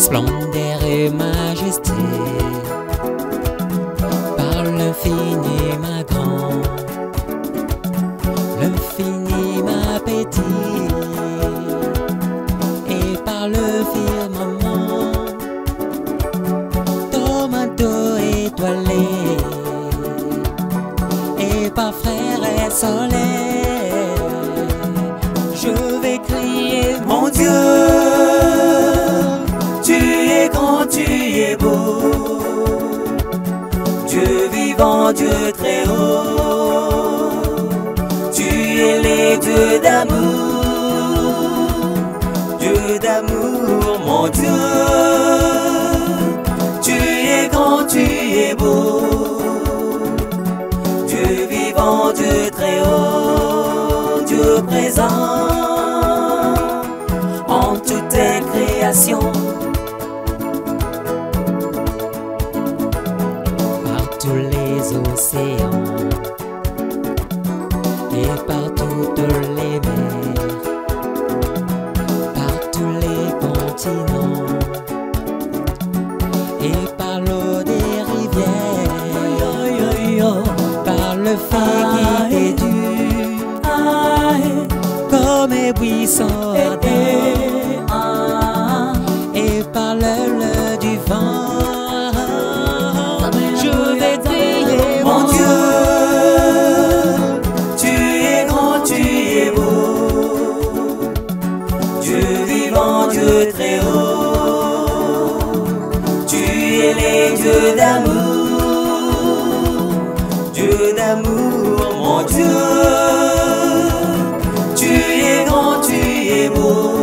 splendeur et majesté, par l'infini ma grand, l'infini ma petit, et par le firmament, tomato étoilé, et par frère et soleil, je vais crier mon Dieu. Dieu très haut. Tu es les dieux d'amour, Dieu d'amour, mon Dieu. Tu es grand, tu es beau, Dieu vivant, Dieu très haut, Dieu présent en toutes tes créations. les océans et par toutes les mers, par tous les continents et par l'eau des rivières, par le feu et du A comme les dieux d'amour, Dieu d'amour, mon Dieu. Tu es grand, tu es beau,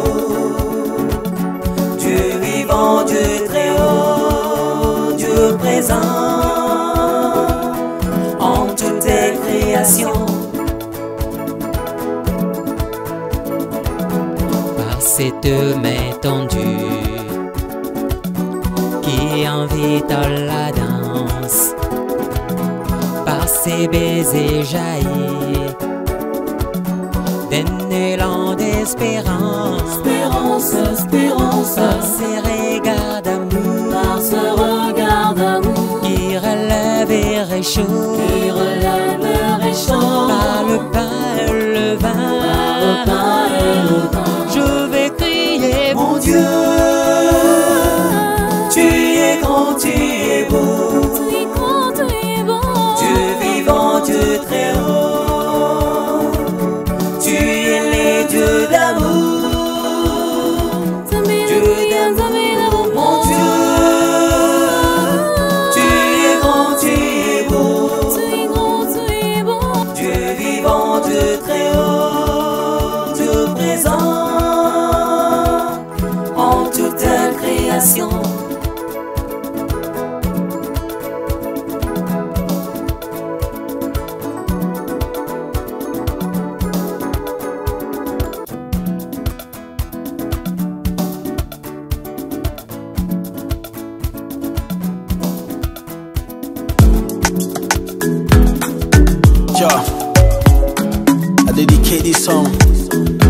Dieu vivant, Dieu très haut, Dieu présent en toutes tes créations. Par cette main dans la danse, par ses baisers jaillit d'un élan d'espérance. Espérance, espérance, par ses regards d'amour, par ce regard d'amour qui relève et réchauffe, qui relève et réchauffe, par le pain et le vin, par le pain et le vin. Je vais crier, mon Dieu. Tu très haut, présent en toute création. KD song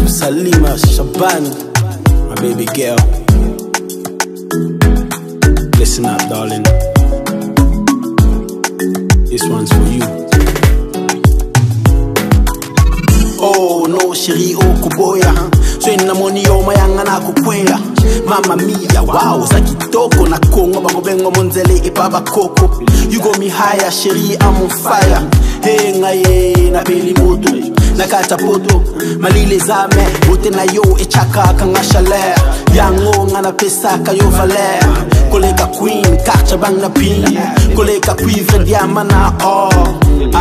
Salima Shabani My baby girl Listen up darling This one's for you Oh no shiri okuboya oh, Soy na moni oh, yo mayanga na kukwea Mama mia wow za kitoko na kongo bakobengo monzele epaba koko You go me higher shiri I'm on fire Hey ngaye na beli moto nakata podo malile zame bote na yo echaka kanga chaler yango nga na pesaka yo valer koleka queen karcha bang na pin koleka cuivre diama na or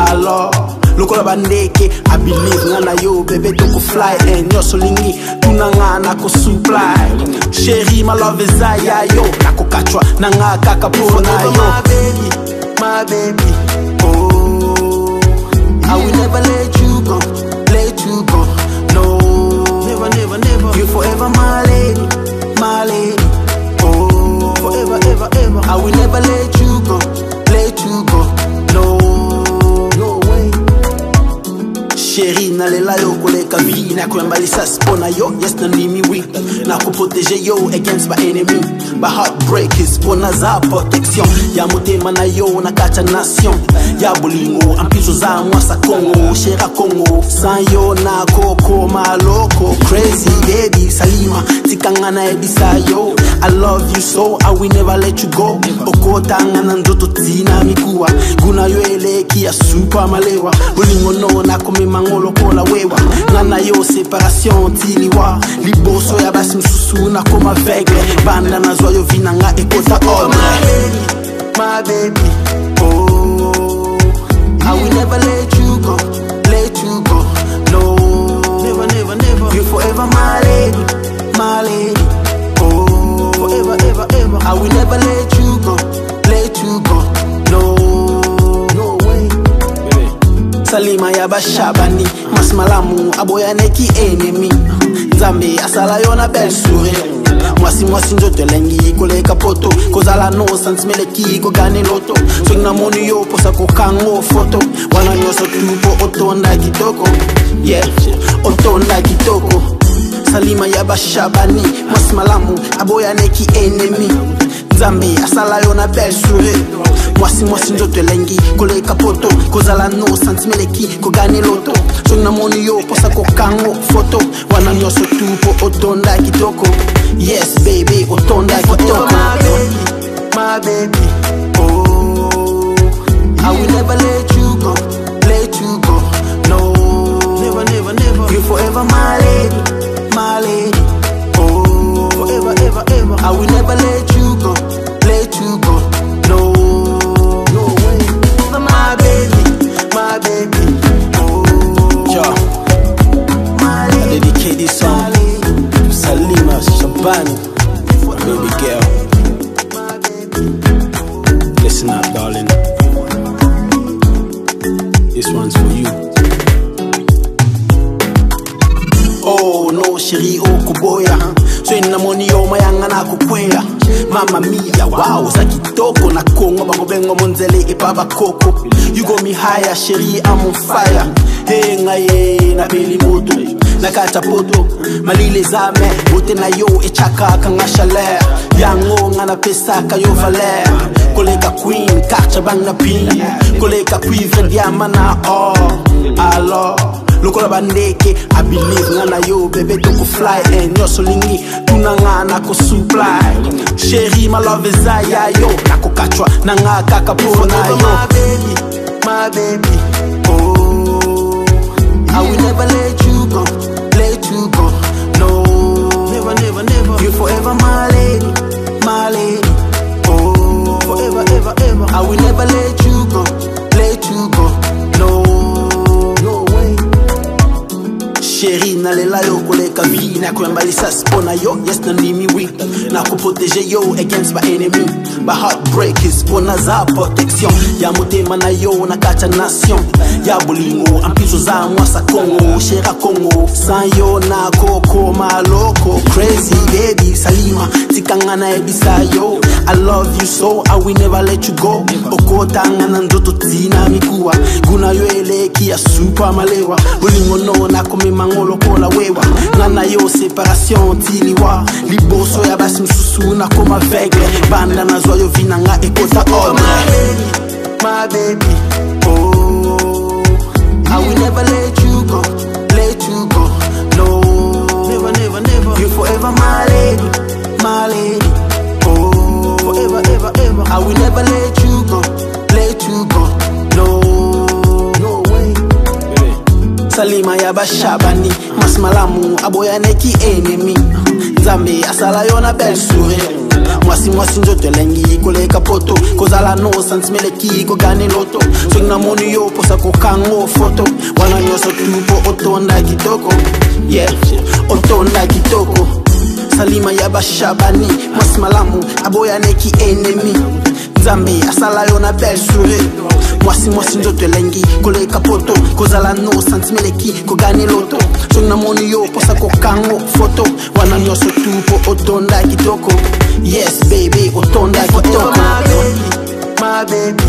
alors lokola bandeke abilive nga na yo bebe tokofly e eh, nyonso olingi tuna nga nakosupply sheri malove eza ya yo nakokatwa na nga kaka mpo na yo My baby, my baby, oh, I will never let you. you forever, my lady, my lady. Oh, forever, ever, ever. I will never let you. sheri nalela yo koleka vi nakuyamba lisasi mpo na yo yes weak na nakoprotege yo against my my enemy baennemi baheartbreakers mpo za protection ya motema na yo na kati ya nation ya bulingo ampizo za mwasa kongo shera kongo san yo nakokoma loko crazy baby salima tikanga na yebisa yo i love you so i will never let you go okotanga ngana ndoto tina mikuwa guna yo eleki ya supa malewa bolingo no nakomema yango lokola wewa nga na yo separation tiliwa liboso ya basi mosusu nakoma vegle banda nazwa yo vi na nga ekota omre mabebi oyo aneki enemi nzambe asala yo na belle sourire mwasi mwasi nzoto elengi koleka poto kozala no santime eleki kogane loto soki namoni yo mposa kokango foto wana nyonso tu mpo otonda kitoko ye yeah. otonda kitoko salima ya bashabani mwasi malamu aboyaneki enemi nzambe asala yo na belle sourire mwasi mwasi nzoto elengi koleka poto kozala no santimeleki kogane loto soki namoni yo mposa kokango foto wana nyonso tu mpo otonda kitoko yes baby otonda kitoko My baby, oh, I will never let you band, baby girl. Listen up, darling. This one's for you. Oh no, shiri oh kuboya. So ina moni yo mayanga na kukwea. Mama mia, wow, Zaki toko na kongo bangobengo monzele epaba koko. You go me higher, shiri I'm on fire. Hey ngaye na beli moto. nakata podo malile zame bote na yo echaka kanga chaler yango nga napesaka yo valer koleka queen karcha bang na pin koleka cuivre diama na or oh. alor lokola bandeke i believe nga na yo bebe tokofly e eh, nyonso olingi tuna nga nakosupply sheri malove eza ya yo nakokatwa na nga kaka mpo na yo My baby, my baby, oh. I will never let you go, let you go. No, never, never, never. You forever my lady, my lady. Oh, forever, ever, ever. I will never let you go, let you go. No, no way. Chérie, n'allez là au ka vie nakuyamba lisasi mpo na yo yes nandimi weak nakoprotege yo against ba enemy ba heartbreakers mpo naza protection ya motema na yo na kati ya nation ya bolingo ampiso za mwasa kongo shera kongo san yo nakokoma loko crazy baby salima tikanga na yebisa yo i love you so i will never let you go okotanga na nzoto tina mikuwa kuna yo eleki ya supa malewa bolingo no nakomemango lokola wewa na bana yo separation tiliwa ya basi vegle banda yo Oh, I will never let you go, let you go, no Never, never, never, you forever my lady, my lady Oh, forever, ever, ever, I will never let you salima ya bashabani masimalamu aboyanaki enemi nzambe asala yo na belle sourire mwasi mwasi nzoto elengi koleka poto kozala no santime eleki kogane loto soki namoni yo mposa kokango foto wana nyonso tu mpo otonda kitoko ye yeah. otonda kitoko salima ya bashabani mwasi malamu aboyaneki enemi nzambe asala yo na belle sourire mwasi mwasi nzoto elengi koleka poto kozala no santime eleki kogane loto songi namoni yo mposa kokango foto wana nyonso tu mpo otonda kitoko yes baby otonda kitoko My baby, my baby.